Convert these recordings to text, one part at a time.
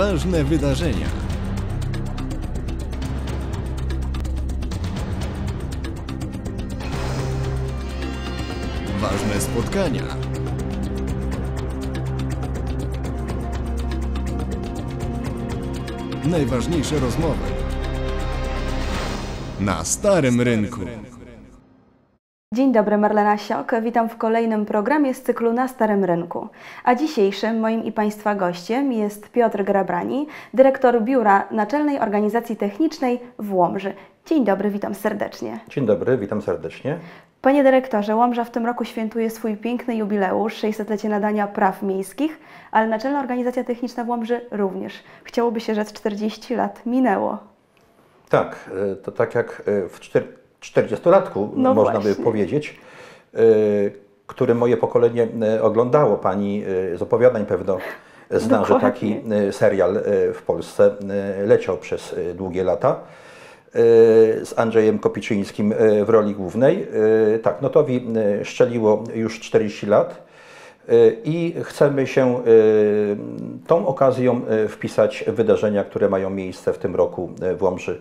Ważne wydarzenia. Ważne spotkania. Najważniejsze rozmowy. Na Starym Rynku. Dzień dobry, Marlena Siok. Witam w kolejnym programie z cyklu Na Starym Rynku. A dzisiejszym moim i Państwa gościem jest Piotr Grabrani, dyrektor Biura Naczelnej Organizacji Technicznej w Łomży. Dzień dobry, witam serdecznie. Dzień dobry, witam serdecznie. Panie dyrektorze, Łomża w tym roku świętuje swój piękny jubileusz, 600-lecie nadania praw miejskich, ale Naczelna Organizacja Techniczna w Łomży również. Chciałoby się rzec 40 lat minęło. Tak, e, to tak jak e, w 40-latku, No można właśnie. by powiedzieć, e, który moje pokolenie e, oglądało. Pani e, z opowiadań pewno zna, że Dokładnie. taki e, serial w Polsce leciał przez długie lata z Andrzejem Kopiczyńskim w roli głównej. Tak, Notowi szczeliło już 40 lat. I chcemy się tą okazją wpisać w wydarzenia, które mają miejsce w tym roku w Łomży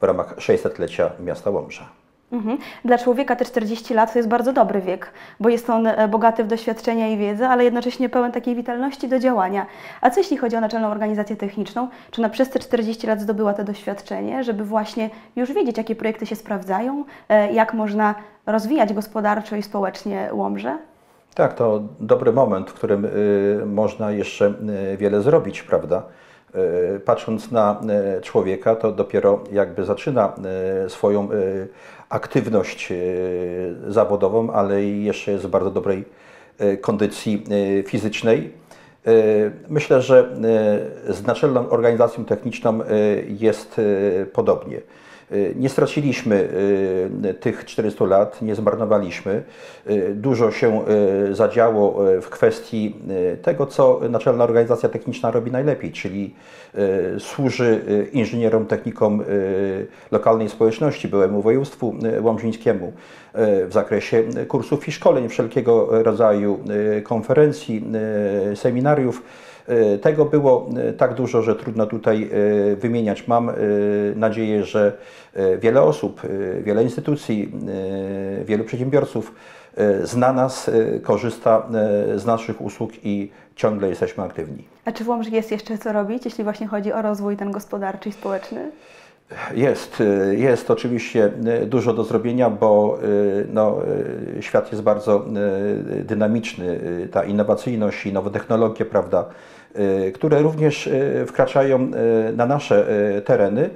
w ramach 600-lecia miasta Łomża. Mhm. Dla człowieka te 40 lat to jest bardzo dobry wiek, bo jest on e, bogaty w doświadczenia i wiedzę, ale jednocześnie pełen takiej witalności do działania. A co jeśli chodzi o Naczelną Organizację Techniczną? Czy ona przez te 40 lat zdobyła to doświadczenie, żeby właśnie już wiedzieć, jakie projekty się sprawdzają, e, jak można rozwijać gospodarczo i społecznie Łomże? Tak, to dobry moment, w którym y, można jeszcze y, wiele zrobić, prawda? Y, Patrząc na y, człowieka, to dopiero jakby zaczyna y, swoją y, aktywność y, zawodową, ale jeszcze jest w bardzo dobrej y, kondycji y, fizycznej. Myślę, że z Naczelną Organizacją Techniczną jest podobnie. Y, Nie straciliśmy y, tych 400 lat, nie zmarnowaliśmy. Y, Dużo się zadziało w kwestii tego, co Naczelna Organizacja Techniczna robi najlepiej, czyli służy inżynierom, technikom lokalnej społeczności, byłemu województwu łomżyńskiemu w zakresie kursów i szkoleń wszelkiego rodzaju, konferencji, seminariów. Y, Tego było y, tak dużo, że trudno tutaj y, wymieniać. Mam nadzieję, że wiele osób, wiele instytucji, wielu przedsiębiorców zna nas, korzysta z naszych usług i ciągle jesteśmy aktywni. A czy w Łomży jest jeszcze co robić, jeśli właśnie chodzi o rozwój ten gospodarczy i społeczny? Jest, jest oczywiście dużo do zrobienia, bo no, świat jest bardzo dynamiczny. Ta innowacyjność i nowe technologie, prawda, które również y, wkraczają y, na nasze y, tereny,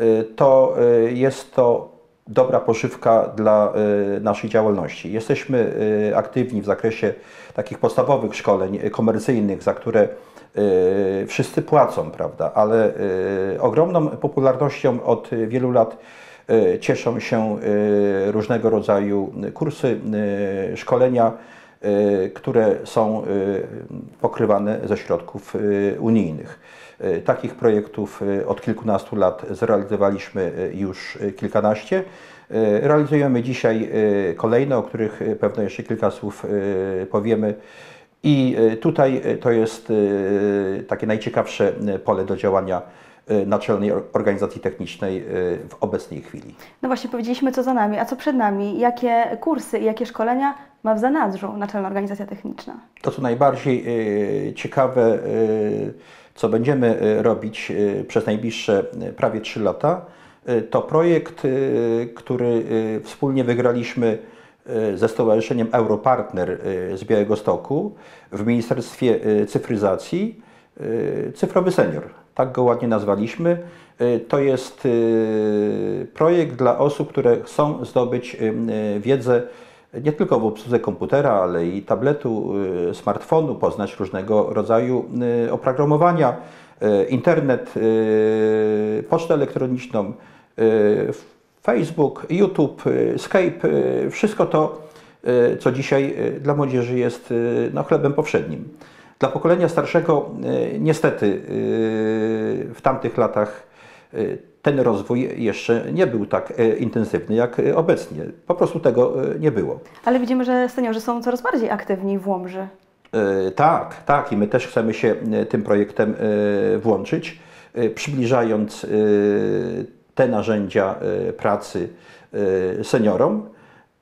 y, to y, jest to dobra pożywka dla y, naszej działalności. Jesteśmy y, aktywni w zakresie takich podstawowych szkoleń y, komercyjnych, za które y, wszyscy płacą, prawda, ale y, ogromną popularnością od wielu lat y, cieszą się y, różnego rodzaju kursy, y, szkolenia, y, które są y, pokrywane ze środków y, unijnych. Y, Takich projektów y, od kilkunastu lat zrealizowaliśmy y, już y, kilkanaście. Y, Realizujemy dzisiaj y, kolejne, o których y, pewno jeszcze kilka słów y, powiemy. I y, tutaj y, to jest y, takie najciekawsze y, pole do działania y, Naczelnej Organizacji Technicznej y, w obecnej chwili. No właśnie, powiedzieliśmy co za nami, a co przed nami? Jakie kursy i jakie szkolenia ma w zanadrzu Naczelna Organizacja Techniczna? To, co najbardziej y, ciekawe, y, co będziemy y, robić y, przez najbliższe y, prawie 3 lata, y, to projekt, y, który y, wspólnie wygraliśmy y, ze Stowarzyszeniem Europartner y, z Białegostoku w Ministerstwie y, Cyfryzacji, y, Cyfrowy Senior. Tak go ładnie nazwaliśmy. Y, To jest y, projekt dla osób, które chcą zdobyć y, wiedzę nie tylko w obsłudze komputera, ale i tabletu, smartfonu, poznać różnego rodzaju oprogramowania, internet, pocztę elektroniczną, Facebook, YouTube, Skype, wszystko to, co dzisiaj dla młodzieży jest no, chlebem powszednim. Dla pokolenia starszego y, niestety y, w tamtych latach y, ten rozwój jeszcze nie był tak intensywny jak obecnie. Po prostu tego nie było. Ale widzimy, że seniorzy są coraz bardziej aktywni w Łomży. E, Tak, tak, i my też chcemy się e, tym projektem e, włączyć, e, przybliżając e, te narzędzia e, pracy e, seniorom.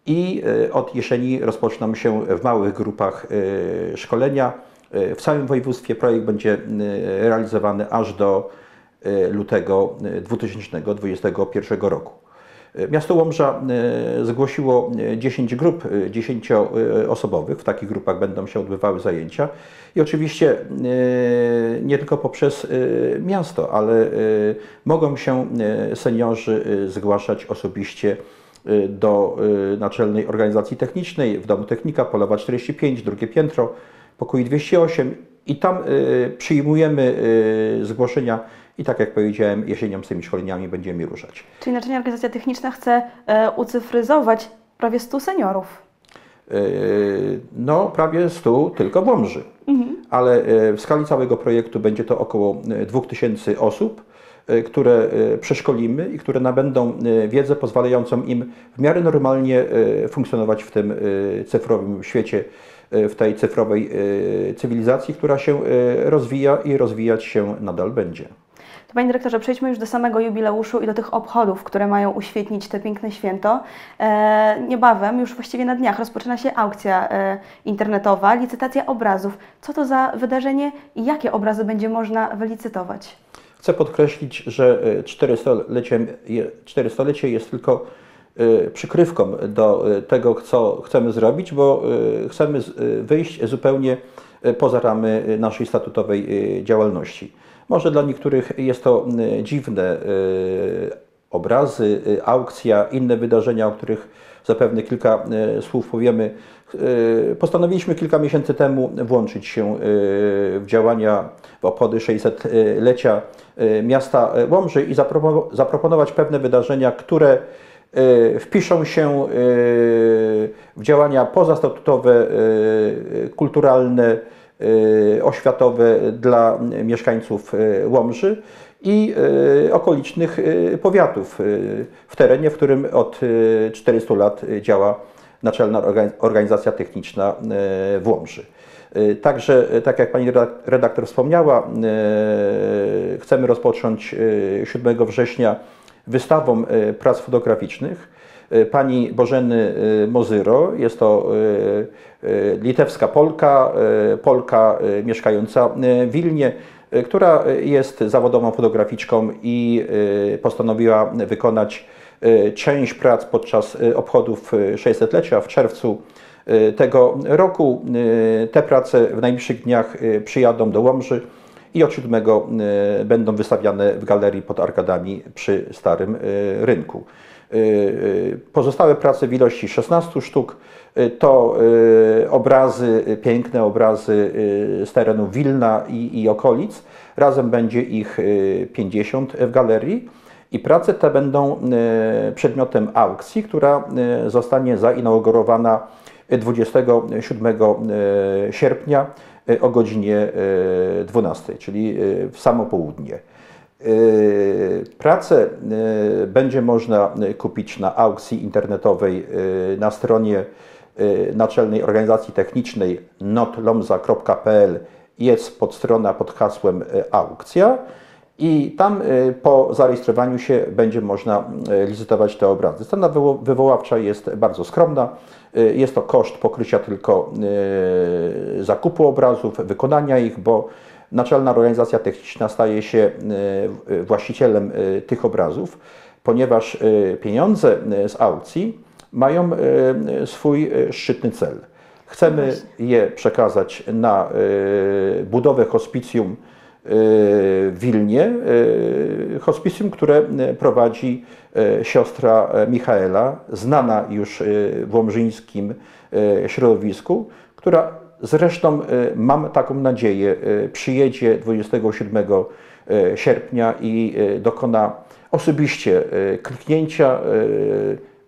I e, od jesieni rozpoczną się w małych grupach e, szkolenia. E, W całym województwie projekt będzie e, realizowany aż do e, lutego e, 2021 roku. Miasto Łomża zgłosiło e, 10 grup e, 10-osobowych. W takich grupach będą się odbywały zajęcia. I oczywiście nie tylko poprzez miasto, ale mogą się seniorzy zgłaszać osobiście do Naczelnej Organizacji Technicznej w Domu Technika Polowa 45, drugie piętro, pokój 208 i tam e, przyjmujemy e, zgłoszenia i tak jak powiedziałem, jesienią z tymi szkoleniami będziemy ruszać. Czyli Naczelna Organizacja Techniczna chce e, ucyfryzować prawie 100 seniorów. Yy, No, prawie 100 tylko w Łomży. Ale yy, w skali całego projektu będzie to około yy, 2000 osób, yy, które przeszkolimy i które nabędą wiedzę pozwalającą im w miarę normalnie funkcjonować w tym cyfrowym świecie, w tej cyfrowej yy, cywilizacji, która się yy, rozwija i rozwijać się nadal będzie. To Panie Dyrektorze, przejdźmy już do samego jubileuszu i do tych obchodów, które mają uświetnić te piękne święto. E, niebawem, już właściwie na dniach, rozpoczyna się aukcja e, internetowa, licytacja obrazów. Co to za wydarzenie i jakie obrazy będzie można wylicytować? Chcę podkreślić, że e, 400-lecie, je- 400-lecie jest tylko e, przykrywką do e, tego, co chcemy zrobić, bo e, chcemy wyjść zupełnie poza ramy naszej statutowej działalności. Może dla niektórych jest to dziwne, obrazy, aukcja, inne wydarzenia, o których zapewne kilka słów powiemy. Postanowiliśmy kilka miesięcy temu włączyć się w działania w obchody 600-lecia e, miasta Łomży i zapropo- zaproponować pewne wydarzenia, które wpiszą się e, w działania pozastatutowe, e, kulturalne, oświatowe dla mieszkańców Łomży i okolicznych powiatów w terenie, w którym od e, 400 lat działa Naczelna Organ- Organizacja Techniczna w Łomży. Także, tak jak Pani redak- redaktor wspomniała, chcemy rozpocząć e, 7 września wystawą e, prac fotograficznych e, pani Bożeny e, Mozyro. Jest to litewska Polka, Polka mieszkająca w Wilnie, która jest zawodową fotograficzką i postanowiła wykonać część prac podczas obchodów e, 600-lecia w czerwcu tego roku. Te prace w najbliższych dniach przyjadą do Łomży i od 7 e, będą wystawiane w galerii pod arkadami przy Starym e, Rynku. E, Pozostałe prace w ilości 16 sztuk to obrazy, piękne obrazy z terenu Wilna i, i okolic. Razem będzie ich e, 50 w galerii. I prace te będą przedmiotem aukcji, która zostanie zainaugurowana 27 e, sierpnia o godzinie e, 12, czyli e, w samo południe. E, Pracę e, będzie można e, kupić na aukcji internetowej e, na stronie e, Naczelnej Organizacji Technicznej notlomza.pl jest podstrona pod hasłem e, aukcja i tam e, po zarejestrowaniu się będzie można e, licytować te obrazy. Cena wywo- wywoławcza jest bardzo skromna. E, Jest to koszt pokrycia tylko zakupu obrazów, wykonania ich, bo Naczelna Organizacja Techniczna staje się właścicielem tych obrazów, ponieważ pieniądze z aukcji mają swój szczytny cel. Chcemy je przekazać na budowę hospicjum Wilnie, e, hospicjum, które e, prowadzi siostra Michaela, znana już w łomżyńskim środowisku, która zresztą, mam taką nadzieję, przyjedzie 27 e, sierpnia i dokona osobiście kliknięcia.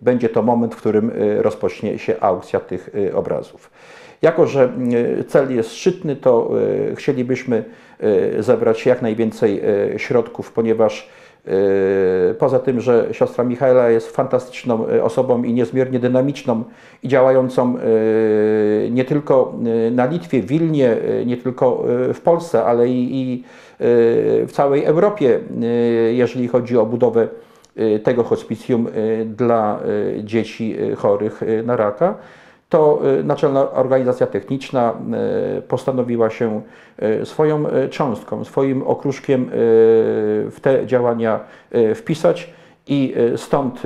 Będzie to moment, w którym rozpocznie się aukcja tych obrazów. Jako, że cel jest szczytny, to chcielibyśmy zebrać jak najwięcej e, środków, ponieważ E, Poza tym, że siostra Michaela jest fantastyczną osobą i niezmiernie dynamiczną i działającą nie tylko na Litwie, w Wilnie, nie tylko w Polsce, ale i, w całej Europie, jeżeli chodzi o budowę tego hospicjum dla dzieci chorych na raka to e, Naczelna Organizacja Techniczna e, postanowiła się e, swoją cząstką, swoim okruszkiem w te działania wpisać i stąd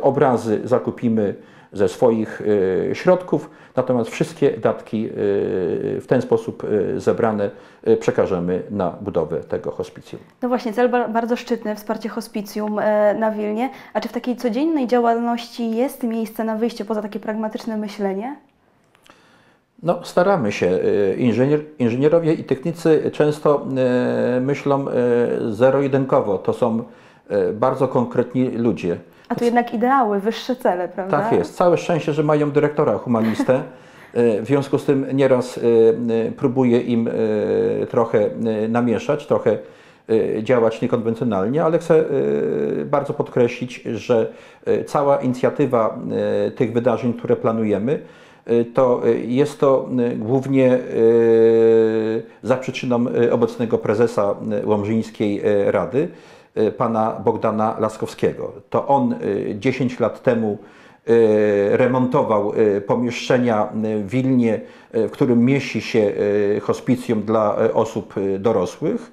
obrazy zakupimy ze swoich e, środków, natomiast wszystkie datki e, w ten sposób e, zebrane przekażemy na budowę tego hospicjum. No właśnie, cel ba- bardzo szczytny, wsparcie hospicjum e, na Wilnie. A czy w takiej codziennej działalności jest miejsce na wyjście poza takie pragmatyczne myślenie? No, staramy się. Y, Inżynier, inżynierowie i technicy często e, myślą e, zero-jedynkowo. To są bardzo konkretni ludzie. A tu jednak ideały, wyższe cele, prawda? Tak jest. Całe szczęście, że mają dyrektora humanistę. E, W związku z tym nieraz e, e, próbuję im trochę namieszać, trochę działać niekonwencjonalnie, ale chcę bardzo podkreślić, że cała inicjatywa tych wydarzeń, które planujemy, to jest to głównie za przyczyną obecnego prezesa Łomżyńskiej Rady, pana Bogdana Laskowskiego. To on e, 10 lat temu e, remontował pomieszczenia w Wilnie, w którym mieści się hospicjum dla osób dorosłych.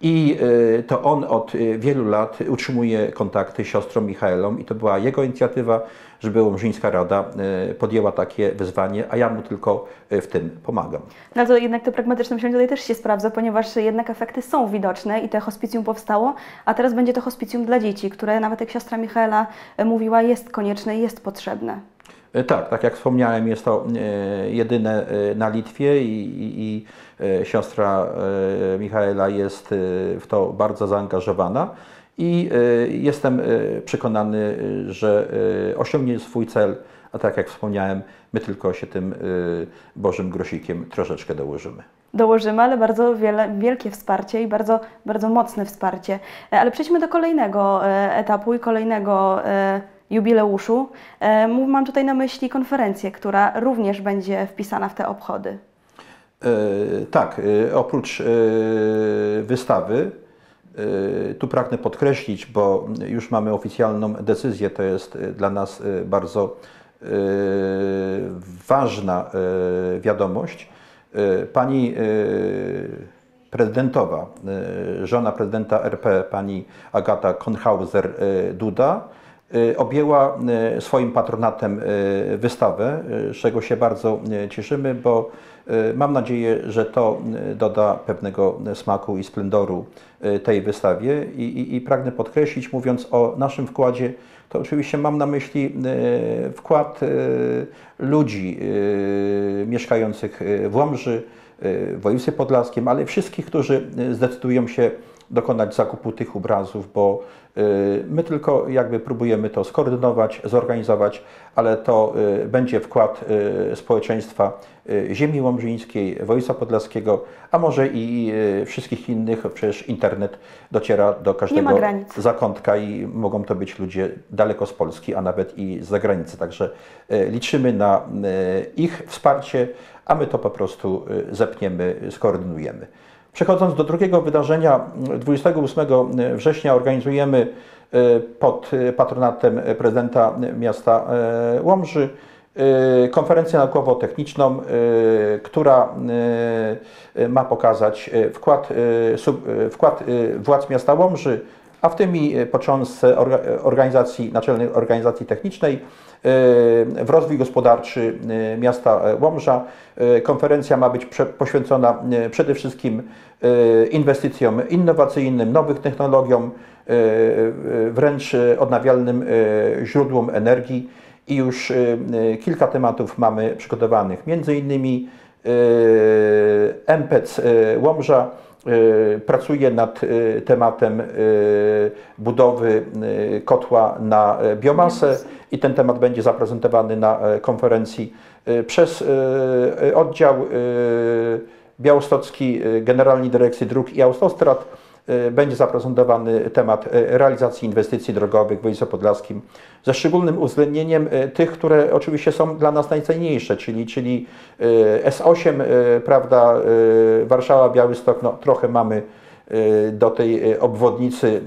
I to on od wielu lat utrzymuje kontakty z siostrą Michaelą i to była jego inicjatywa, żeby Łomżyńska Rada e, podjęła takie wyzwanie, a ja mu tylko e, w tym pomagam. No to jednak to pragmatyczne myślenie tutaj też się sprawdza, ponieważ jednak efekty są widoczne i te hospicjum powstało, a teraz będzie to hospicjum dla dzieci, które nawet jak siostra Michaela e, mówiła, jest konieczne i jest potrzebne. Tak, tak jak wspomniałem, jest to jedyne na Litwie i, i, i siostra Michaela jest w to bardzo zaangażowana i e, jestem e, przekonany, e, że osiągnie swój cel, a tak jak wspomniałem, my tylko się tym Bożym grosikiem troszeczkę dołożymy. Dołożymy, ale bardzo wiele, wielkie wsparcie i bardzo, bardzo mocne wsparcie. Ale przejdźmy do kolejnego etapu i kolejnego jubileuszu. Mam tutaj na myśli konferencję, która również będzie wpisana w te obchody. Tak, oprócz wystawy, tu pragnę podkreślić, bo już mamy oficjalną decyzję, to jest e, dla nas e, bardzo ważna wiadomość. Pani prezydentowa, żona prezydenta RP, pani Agata Konhauser-Duda, objęła e, swoim patronatem e, wystawę, z czego się bardzo cieszymy, bo mam nadzieję, że to doda pewnego smaku i splendoru tej wystawie. I, i, i pragnę podkreślić, mówiąc o naszym wkładzie, to oczywiście mam na myśli wkład ludzi mieszkających w Łomży, w województwie podlaskim, ale wszystkich, którzy zdecydują się dokonać zakupu tych obrazów, bo e, my tylko jakby próbujemy to skoordynować, zorganizować, ale to e, będzie wkład e, społeczeństwa ziemi łomżyńskiej, województwa podlaskiego, a może i wszystkich innych, przecież internet dociera do każdego zakątka i mogą to być ludzie daleko z Polski, a nawet i z zagranicy. Także liczymy na ich wsparcie, a my to po prostu zepniemy, skoordynujemy. Przechodząc do drugiego wydarzenia, 28 września organizujemy e, pod e, patronatem prezydenta miasta e, Łomży konferencję naukowo-techniczną, która ma pokazać wkład, wkład władz miasta Łomży, a w tym i orga- organizacji, Naczelnej Organizacji Technicznej w rozwój gospodarczy e, miasta e, Łomża. E, Konferencja ma być poświęcona e, przede wszystkim e, inwestycjom innowacyjnym, nowych technologiom, e, e, wręcz e, odnawialnym e, źródłom energii. I już e, e, kilka tematów mamy przygotowanych, między innymi e, MPEC e, Łomża e, pracuje nad e, tematem e, budowy kotła na biomasę i ten temat będzie zaprezentowany na e, konferencji przez oddział białostocki Generalnej Dyrekcji Dróg i Autostrad będzie zaprezentowany temat e, realizacji inwestycji drogowych w województwie podlaskim, ze szczególnym uwzględnieniem e, tych, które oczywiście są dla nas najcenniejsze, czyli, czyli e, S8, e, prawda, e, Warszawa-Białystok, no trochę mamy e, do tej e, obwodnicy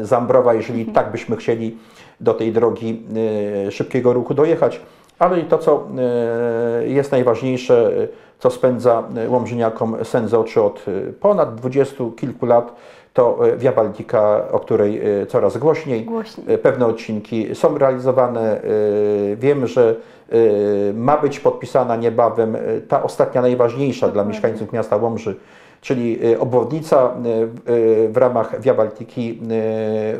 e, Zambrowa, jeżeli tak byśmy chcieli do tej drogi e, szybkiego ruchu dojechać, ale i to, co e, jest najważniejsze, e, co spędza e, Łomżyniakom sen z oczy od ponad dwudziestu kilku lat, to Via Baltica, o której coraz głośniej. Głośniej. Pewne odcinki są realizowane. Wiem, że ma być podpisana niebawem ta ostatnia, najważniejsza dla mieszkańców miasta Łomży, czyli obwodnica w- ramach Via Baltiki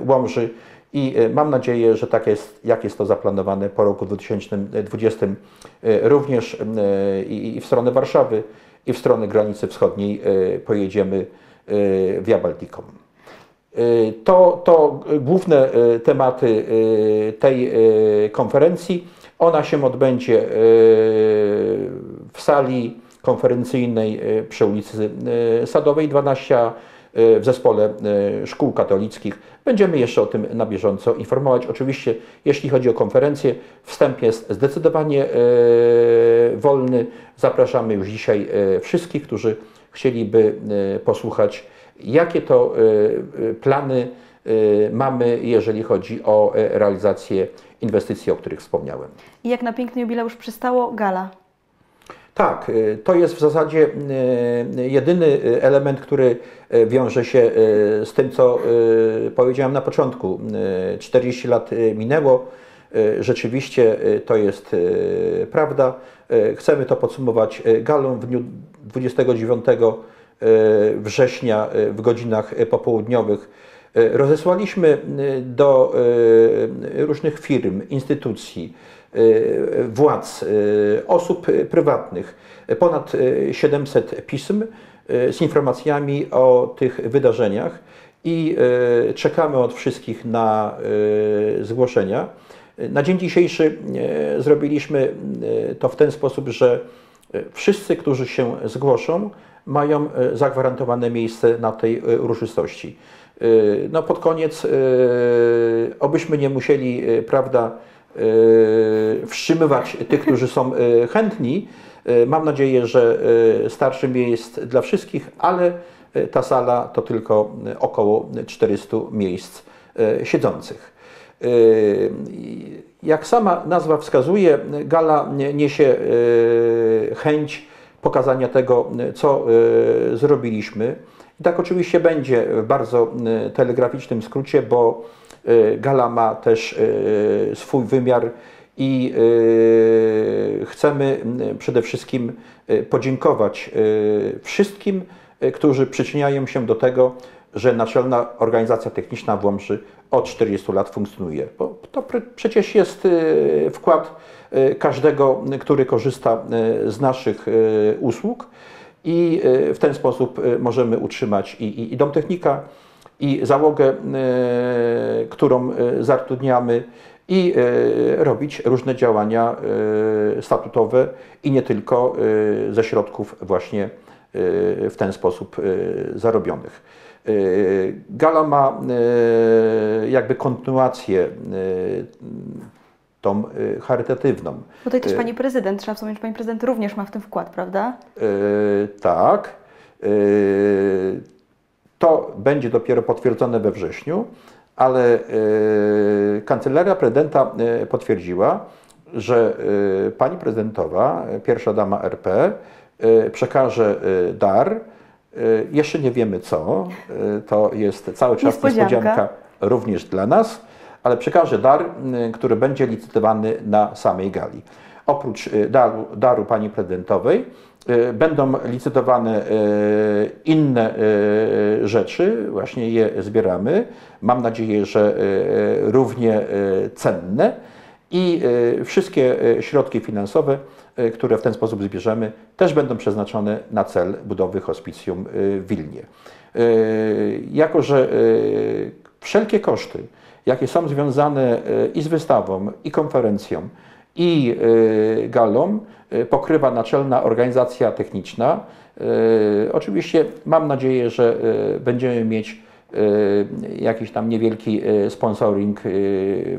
Łomży. I e, mam nadzieję, że tak jest, jak jest to zaplanowane po roku 2020, e, również e, i w stronę Warszawy, i w stronę granicy wschodniej pojedziemy Via Baltiką. Y, To, to główne tematy tej konferencji. Ona się odbędzie w sali konferencyjnej przy ulicy Sadowej 12 a, y, w zespole y, szkół katolickich. Będziemy jeszcze o tym na bieżąco informować. Oczywiście, jeśli chodzi o konferencję, wstęp jest zdecydowanie y, wolny. Zapraszamy już dzisiaj y, wszystkich, którzy chcieliby posłuchać Jakie to plany mamy, jeżeli chodzi o realizację inwestycji, o których wspomniałem? I jak na piękny jubileusz przystało, gala. Tak, y, to jest w zasadzie y, jedyny y, element, który wiąże się z tym, co powiedziałem na początku. Y, 40 lat minęło. Rzeczywiście to jest prawda. Chcemy to podsumować galą w dniu 29 y, września w godzinach popołudniowych. Rozesłaliśmy do różnych firm, instytucji, władz, y, osób y, prywatnych y, ponad y, 700 pism y, z informacjami o tych wydarzeniach i y, czekamy od wszystkich na y, zgłoszenia. Y, Na dzień dzisiejszy y, zrobiliśmy y, to w ten sposób, że y, wszyscy, którzy się zgłoszą, mają y, zagwarantowane miejsce na tej y, uroczystości. Y, No pod koniec, y, obyśmy nie musieli, y, prawda, y, wstrzymywać tych, którzy są y, chętni. Y, Mam nadzieję, że starszy miejsc dla wszystkich, ale ta sala to tylko około 400 miejsc siedzących. Jak sama nazwa wskazuje, gala niesie chęć pokazania tego, co zrobiliśmy. I tak oczywiście będzie w bardzo telegraficznym skrócie, bo gala ma też y, swój wymiar i y, chcemy y, przede wszystkim podziękować wszystkim, którzy przyczyniają się do tego, że Naczelna Organizacja Techniczna w Łomży od 40 lat funkcjonuje. Bo to przecież jest wkład każdego, który korzysta z naszych usług i w ten sposób możemy utrzymać i, i, i Dom Technika, i załogę, y, którą y, zatrudniamy i y, robić różne działania statutowe i nie tylko ze środków właśnie w ten sposób zarobionych. Gala ma jakby kontynuację tą charytatywną. Tutaj też pani prezydent, trzeba wspomnieć, pani prezydent również ma w tym wkład, prawda? Tak. To będzie dopiero potwierdzone we wrześniu, ale yy, kancelaria prezydenta yy, potwierdziła, że yy, pani prezydentowa, pierwsza dama RP, przekaże dar. Jeszcze nie wiemy co. To jest cały czas Niespodzianka. niespodzianka również dla nas, ale przekaże dar, który będzie licytowany na samej gali. Oprócz y, daru, daru pani prezydentowej y, będą licytowane y, inne rzeczy, właśnie je zbieramy. Mam nadzieję, że równie cenne i wszystkie środki finansowe, które w ten sposób zbierzemy, też będą przeznaczone na cel budowy hospicjum w Wilnie. Jako, że wszelkie koszty, jakie są związane i z wystawą, i konferencją, i y, galą, y, pokrywa Naczelna Organizacja Techniczna, E, Oczywiście mam nadzieję, że będziemy mieć jakiś tam niewielki sponsoring.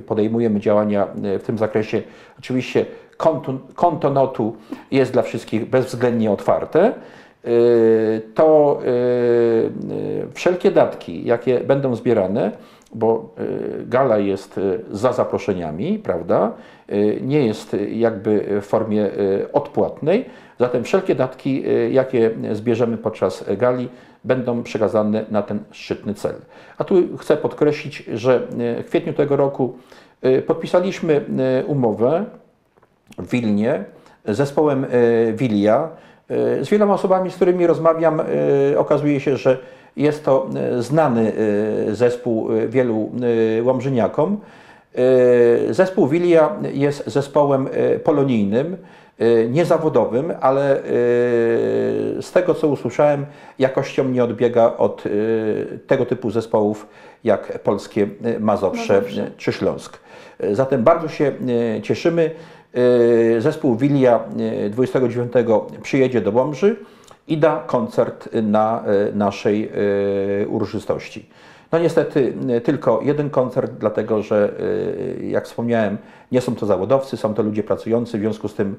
Podejmujemy działania w tym zakresie. Oczywiście konto, konto notu jest dla wszystkich bezwzględnie otwarte. To wszelkie datki, jakie będą zbierane, bo gala jest za zaproszeniami, prawda? E, Nie jest jakby w formie e, odpłatnej. Zatem wszelkie datki, e, jakie zbierzemy podczas gali, będą przekazane na ten szczytny cel. A tu chcę podkreślić, że w kwietniu tego roku podpisaliśmy umowę w Wilnie z zespołem Wilia. Z wieloma osobami, z którymi rozmawiam, okazuje się, że jest to znany zespół wielu łomżyniakom. E, Zespół Wilia jest zespołem e, polonijnym, e, niezawodowym, ale z tego co usłyszałem, jakością nie odbiega od tego typu zespołów jak polskie Mazowsze Mazowsze. czy Śląsk. Zatem bardzo się cieszymy. Zespół Wilia e, 29 przyjedzie do Łomży i da koncert na naszej uroczystości. No niestety e, tylko jeden koncert, dlatego że e, jak wspomniałem, nie są to zawodowcy, są to ludzie pracujący, w związku z tym e,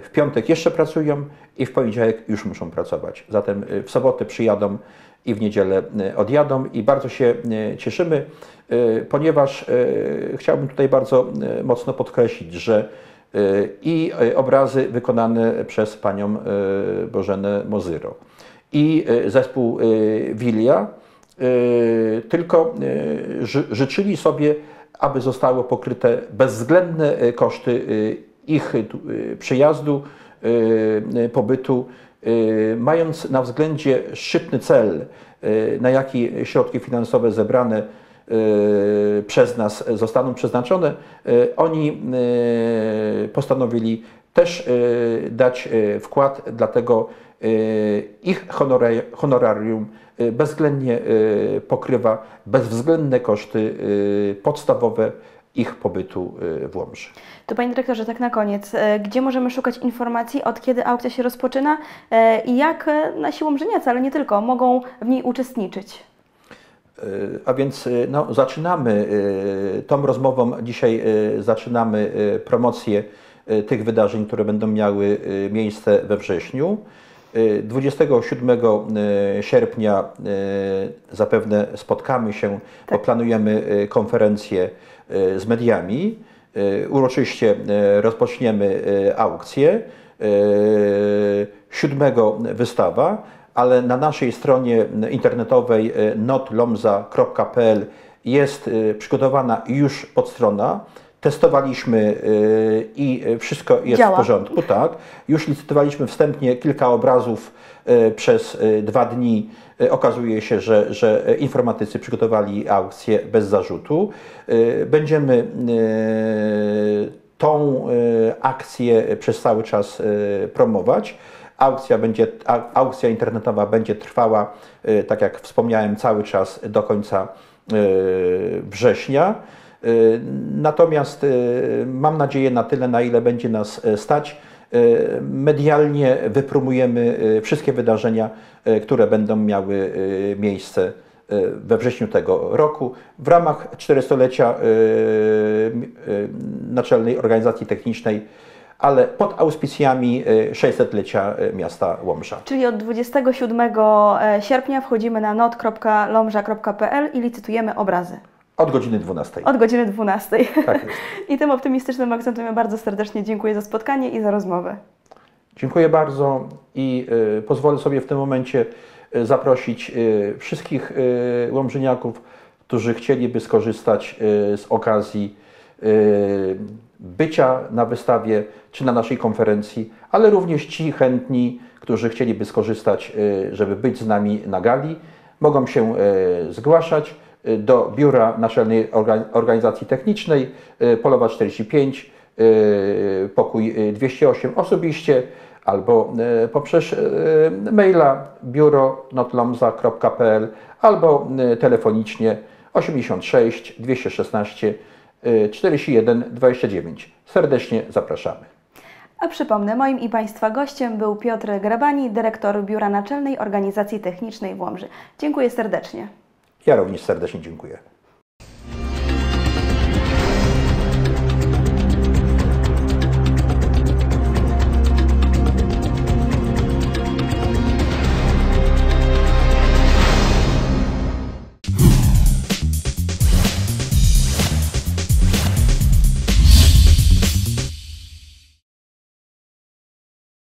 w piątek jeszcze pracują i w poniedziałek już muszą pracować. Zatem w sobotę przyjadą i w niedzielę odjadą i bardzo się cieszymy, ponieważ chciałbym tutaj bardzo mocno podkreślić, że i obrazy wykonane przez panią Bożenę Mozyro i zespół Wilia tylko e, ży- życzyli sobie, aby zostały pokryte bezwzględne e, koszty e, ich e, przyjazdu, e, e, pobytu, e, mając na względzie szczytny cel, e, na jaki środki finansowe zebrane e, przez nas zostaną przeznaczone, e, oni e, postanowili też e, dać e, wkład, dlatego e, ich honora- honorarium e, bezwzględnie e, pokrywa bezwzględne koszty e, podstawowe ich pobytu e, w Łomży. To Panie Dyrektorze, tak na koniec, e, gdzie możemy szukać informacji, od kiedy aukcja się rozpoczyna e, i jak e, nasi łomżyniacy, ale nie tylko, mogą w niej uczestniczyć? E, A więc e, no, zaczynamy e, tą rozmową. Dzisiaj e, zaczynamy e, promocję e, tych wydarzeń, które będą miały e, miejsce we wrześniu. E, 27 e, sierpnia e, zapewne spotkamy się, bo planujemy konferencję z mediami. Uroczyście rozpoczniemy aukcję. E, 7 wystawa, ale na naszej stronie internetowej notlomza.pl jest przygotowana już podstrona. Testowaliśmy e, i wszystko jest Działa. w porządku, tak. Już licytowaliśmy wstępnie kilka obrazów e, przez e, dwa dni. Okazuje się, że, że informatycy przygotowali aukcję bez zarzutu. Będziemy tą akcję przez cały czas promować. Aukcja, będzie, aukcja internetowa będzie trwała, tak jak wspomniałem, cały czas do końca września. E, Natomiast e, mam nadzieję na tyle, na ile będzie nas e, stać. Medialnie wypromujemy wszystkie wydarzenia, które będą miały miejsce we wrześniu tego roku w ramach 400-lecia e, m- e, Naczelnej Organizacji Technicznej, ale pod auspicjami e, 600-lecia e, miasta Łomża. Czyli od 27 e, sierpnia wchodzimy na not.lomża.pl i licytujemy obrazy. Od godziny 12. Od godziny 12. Tak jest. I tym optymistycznym akcentem bardzo serdecznie dziękuję za spotkanie i za rozmowę. Dziękuję bardzo i e, pozwolę sobie w tym momencie e, zaprosić e, wszystkich e, łomżyniaków, którzy chcieliby skorzystać e, z okazji e, bycia na wystawie czy na naszej konferencji, ale również ci chętni, którzy chcieliby skorzystać, e, żeby być z nami na gali, mogą się e, zgłaszać do Biura Naczelnej Orga- Organizacji Technicznej e, Polowa 45, e, pokój e, 208 osobiście albo poprzez maila biuro.notlomza.pl albo telefonicznie 86 216 e, 41 29. Serdecznie zapraszamy. A przypomnę, moim i Państwa gościem był Piotr Grabani, dyrektor Biura Naczelnej Organizacji Technicznej w Łomży. Dziękuję serdecznie. Ja również serdecznie dziękuję.